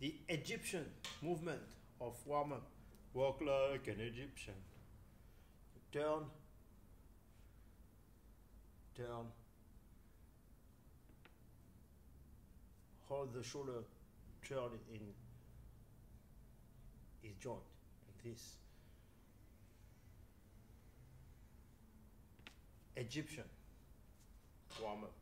the Egyptian movement of warm up. Walk like an Egyptian. Turn, turn. Hold the shoulder, turn in his joint, like this. Egyptian warm up.